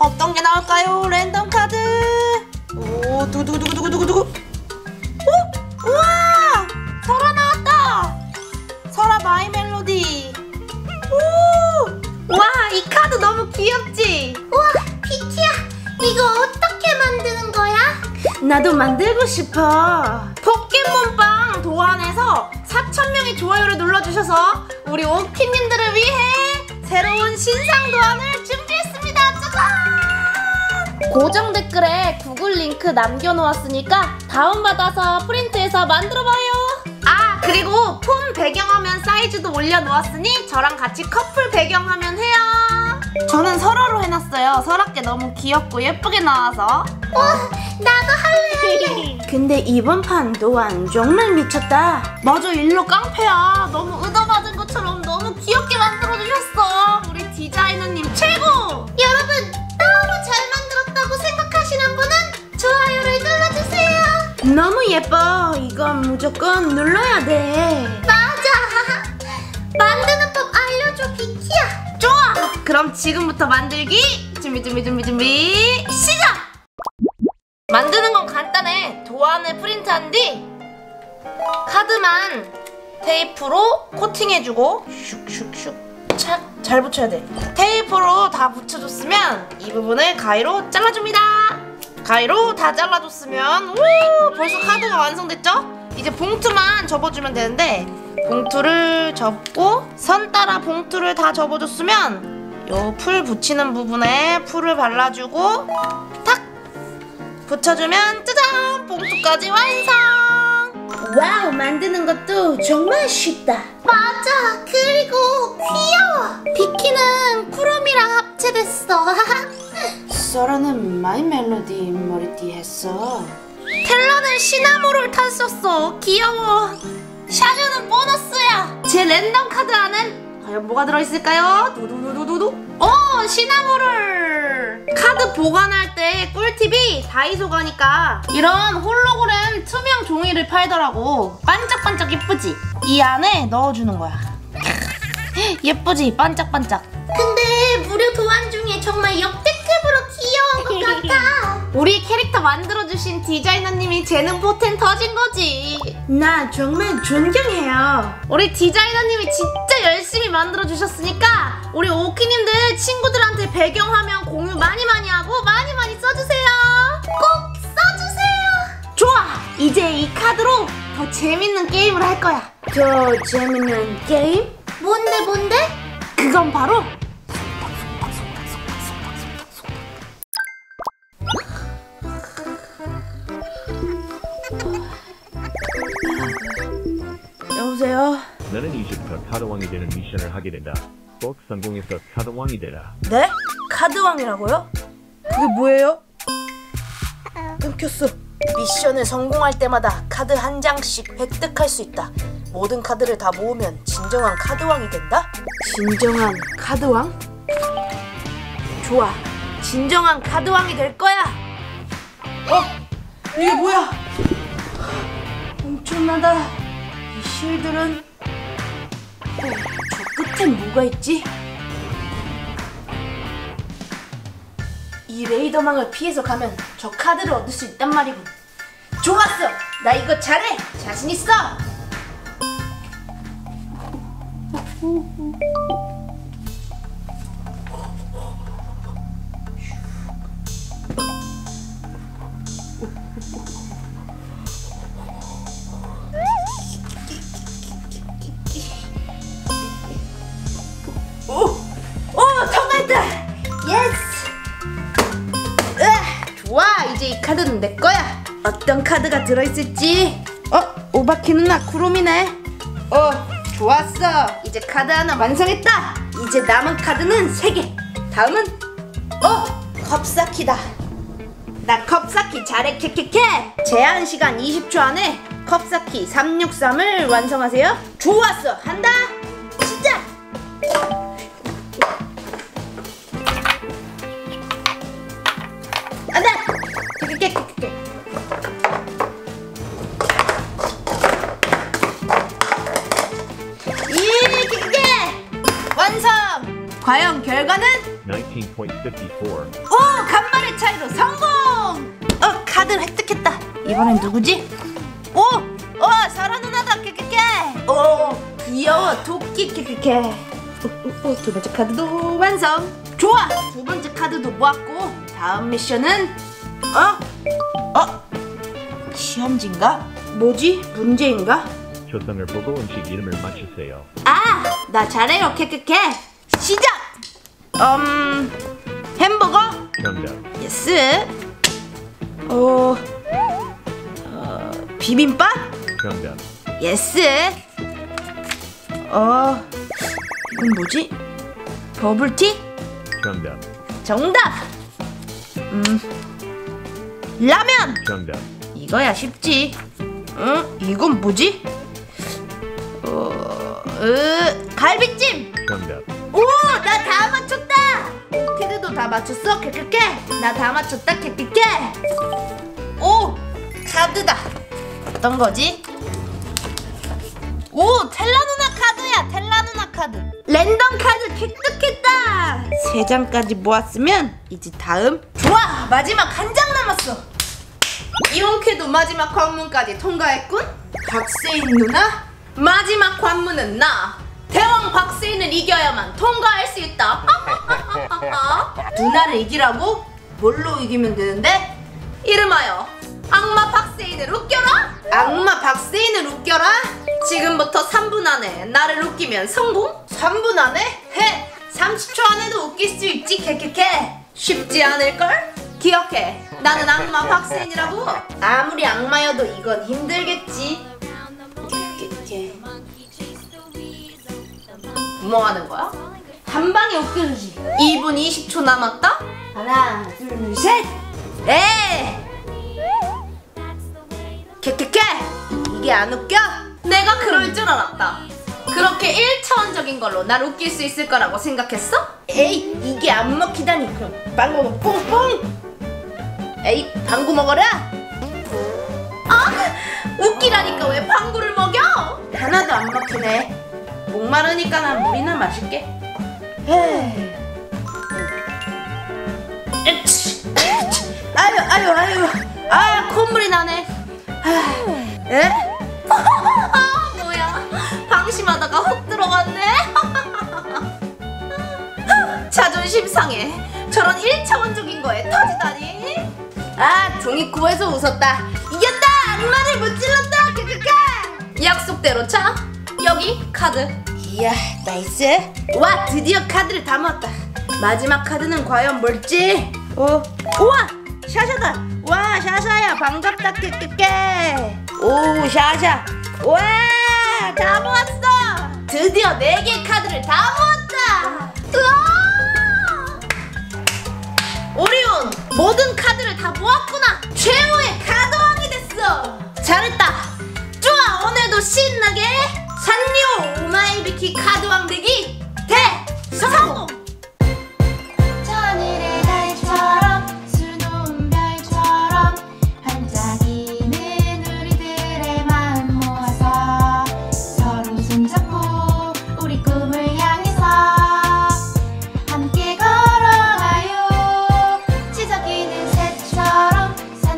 어떤 게 나올까요? 랜덤 카드. 오, 두두두두두두두두. 오, 우와, 설아 나왔다. 설아 마이 멜로디. 오, 와, 이 카드 너무 귀엽지? 우와, 비키야, 이거 어떻게 만드는 거야? 나도 만들고 싶어. 포켓몬빵 도안에서 4,000명이 좋아요를 눌러주셔서 우리 오키님들을 위해 새로운 신상 도안을! 고정 댓글에 구글 링크 남겨놓았으니까 다운받아서 프린트해서 만들어봐요. 아, 그리고 폰 배경화면 사이즈도 올려놓았으니 저랑 같이 커플 배경화면 해요. 저는 설화로 해놨어요. 설아께 너무 귀엽고 예쁘게 나와서. 우와, 나도 할래 할래. 근데 이번 판 노안 정말 미쳤다. 맞아, 일로 깡패야. 너무 얻어맞 너무 예뻐. 이건 무조건 눌러야 돼. 맞아. 만드는 법 알려줘, 비키야. 좋아! 그럼 지금부터 만들기 준비 준비 준비 준비 시작! 만드는 건 간단해. 도안을 프린트한 뒤 카드만 테이프로 코팅해주고 슉슉슉 착 잘 붙여야 돼. 테이프로 다 붙여줬으면 이 부분을 가위로 잘라줍니다. 가위로 다 잘라줬으면 우 벌써 카드가 완성됐죠? 이제 봉투만 접어주면 되는데 봉투를 접고 선 따라 봉투를 다 접어줬으면 요 풀 붙이는 부분에 풀을 발라주고 탁 붙여주면 짜잔 봉투까지 완성 와우 만드는 것도 정말 쉽다 맞아. 그리고 서라는 마이 멜로디 머리띠 했어. 텔러는 시나모롤 탔었어. 귀여워. 샤르는 보너스야. 제 랜덤 카드 안엔 과연 뭐가 들어있을까요? 두두두두두두. 오 시나모롤. 카드 보관할 때 꿀팁이 다이소 가니까. 이런 홀로그램 투명 종이를 팔더라고. 반짝반짝 예쁘지? 이 안에 넣어주는 거야. 예쁘지? 반짝반짝. 근데 무료 만들어주신 디자이너님이 재능 포텐 터진 거지. 나 정말 존경해요. 우리 디자이너님이 진짜 열심히 만들어주셨으니까 우리 오키님들 친구들한테 배경화면 공유 많이 많이 하고 많이 많이 써주세요. 꼭 써주세요. 좋아! 이제 이 카드로 더 재밌는 게임을 할 거야. 더 재밌는 게임? 뭔데 뭔데? 그건 바로 여보세요? 너는 20터 카드왕이 되는 미션을 하게 된다. 꼭 성공해서 카드왕이 되라. 네? 카드왕이라고요? 그게 뭐예요? 끊겼어. 미션을 성공할 때마다 카드 한 장씩 획득할 수 있다. 모든 카드를 다 모으면 진정한 카드왕이 된다? 진정한 카드왕? 좋아. 진정한 카드왕이 될 거야. 어? 이게 뭐야? 엄청나다. 이 실들은 어, 저 끝엔 뭐가 있지? 이 레이더망을 피해서 가면 저 카드를 얻을 수 있단 말이군. 좋았어. 나 이거 잘해. 자신 있어. 어떤 카드가 들어있을지. 어? 오바키 누나 쿠롬이네. 어 좋았어. 이제 카드 하나 완성했다. 이제 남은 카드는 3개. 다음은? 어? 컵사키다. 나 컵사키 잘해 캐캐캐 제한 시간 20초 안에 컵사키 363을 완성하세요. 좋았어. 한다 과연 결과는 너희 18.54. 오 간발의 차이로 성공 어 카드를 획득했다 이번엔 누구지 오! 어 설아 누나다 깨깨깨 오 귀여워 토끼 깨깨깨 오, 오, 오, 두 번째 카드도 완성 좋아 두 번째 카드도 모았고 다음 미션은 어? 어? 시험지인가? 뭐지? 문제인가? 초성을 보고 음식 이름을 맞추세요. 아! 나 잘해요 깨깨깨 시작! 음... 햄버거? 정답. Yes. 어, 어 비빔밥? 정답. Yes. 어, 이건 뭐지? 버블티? 정답. 정답. 음, 라면. 정답. 이거야 쉽지. 응? 이건 뭐지? 어, 으, 갈비찜. 정답. 오, 나 다 맞췄다. 키드도 다 맞췄어? 깨끗게. 나다 맞췄다. 깨끗게. 오, 카드다. 어떤 거지? 오, 텔라 누나 카드야. 텔라 누나 카드. 랜덤 카드 획득했다. 세 장까지 모았으면 이제 다음. 좋아, 마지막 한 장 남았어. 이원캐도 마지막 관문까지 통과했군. 박세인 누나, 마지막 관문은 나. 대왕 박세인을 이겨야만 통과할 수 있다. 누나를 이기라고? 뭘로 이기면 되는데? 이름하여 악마 박세인을 웃겨라. 악마 박세인을 웃겨라. 지금부터 3분 안에 나를 웃기면 성공. 3분 안에? 해. 30초 안에도 웃길 수 있지. 캐캐캐. 쉽지 않을걸? 기억해. 나는 악마 박세인이라고. 아무리 악마여도 이건 힘들겠지. 뭐 하는 거야? 한 방에 웃겨주지. 2분 20초 남았다. 하나, 둘, 셋. 에. 캐캐캐. 이게 안 웃겨? 내가 그럴 줄 알았다. 그렇게 1차원적인 걸로 날 웃길 수 있을 거라고 생각했어? 에이, 이게 안 먹히다니. 그럼 방구 먹어. 뿡뿡. 에이, 방구 먹어라. 아, 웃기라니까 왜 방구를 먹여? 하나도 안 먹히네. 목마르니까 난 물이나 마실게. 에이. 아유 아유 아유 아 콧물이 나네. 아, 에? 뭐야? 방심하다가 훅 들어갔네. 자존심 상해. 저런 1차원적인 거에 터지다니. 아 종이 코에서 웃었다. 이겼다. 악마를 무찔렀다. 크크크. 약속대로 자. 여기 카드. 이야 nice. 와 드디어 카드를 다 모았다. 마지막 카드는 과연 뭘지? 어, 우와 샤샤다. 와 샤샤야 반갑다 깨깨깨. 오 샤샤. 와다 모았어. 드디어 네개 카드를 다 모았다. 우와. 오리온 모든 카드를 다 모았구나. 산류 오마이비키 카드 왕대기 대성공!